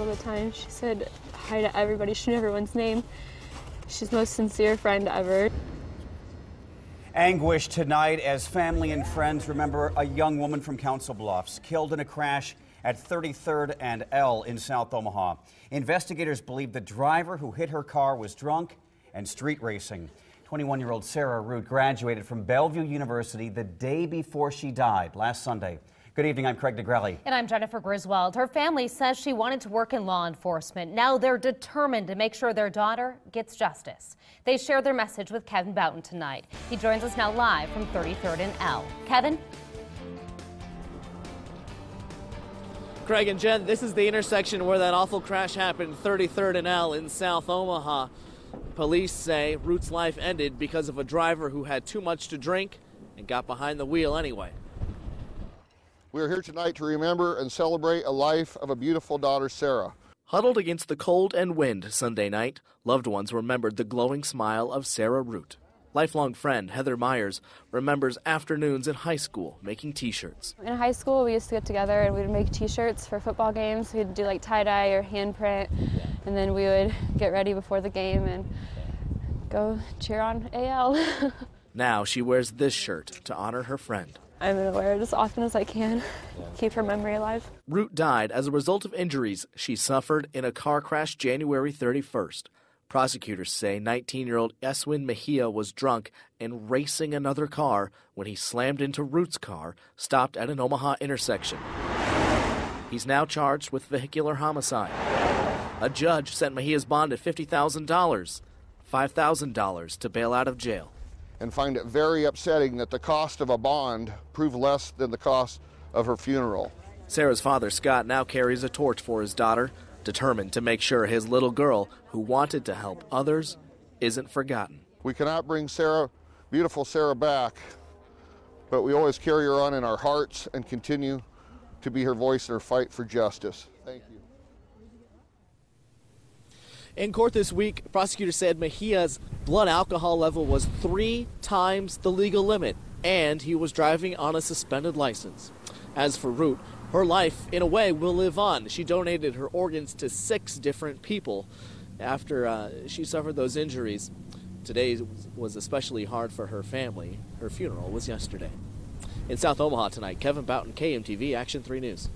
All the time, she said hi to everybody. She knew everyone's name. She's the most sincere friend ever. Anguish tonight as family and friends remember a young woman from Council Bluffs killed in a crash at 33rd and L in South Omaha. Investigators believe the driver who hit her car was drunk and street racing. 21 year old Sarah Root graduated from Bellevue University the day before she died last Sunday. Good evening. I'm Craig Nigrelli. And I'm Jennifer Griswold. Her family says she wanted to work in law enforcement. Now they're determined to make sure their daughter gets justice. They share their message with Kevin Boughton tonight. He joins us now live from 33rd and L. Kevin? Craig and Jen, this is the intersection where that awful crash happened, 33rd and L in South Omaha. Police say Root's life ended because of a driver who had too much to drink and got behind the wheel anyway. We are here tonight to remember and celebrate a life of a beautiful daughter, Sarah. Huddled against the cold and wind Sunday night, loved ones remembered the glowing smile of Sarah Root. Lifelong friend Heather Myers remembers afternoons in high school making t shirts. In high school, we used to get together and we'd make t shirts for football games. We'd do like tie dye or handprint, and then we would get ready before the game and go cheer on AL. now she wears this shirt to honor her friend. I'm going to wear it as often as I can, keep her memory alive. Root died as a result of injuries she suffered in a car crash January 31st. Prosecutors say 19 year old Eswin Mejia was drunk and racing another car when he slammed into Root's car, stopped at an Omaha intersection. He's now charged with vehicular homicide. A judge sent Mejia's bond at $50,000, $5,000 to bail out of jail and find it very upsetting that the cost of a bond proved less than the cost of her funeral. Sarah's father, Scott, now carries a torch for his daughter, determined to make sure his little girl, who wanted to help others, isn't forgotten. We cannot bring Sarah, beautiful Sarah, back, but we always carry her on in our hearts and continue to be her voice in her fight for justice. Thank you. In court this week, prosecutors said Mejia's blood alcohol level was three times the legal limit, and he was driving on a suspended license. As for Root, her life, in a way, will live on. She donated her organs to six different people after uh, she suffered those injuries. Today was especially hard for her family. Her funeral was yesterday. In South Omaha tonight, Kevin Boughton, KMTV Action 3 News.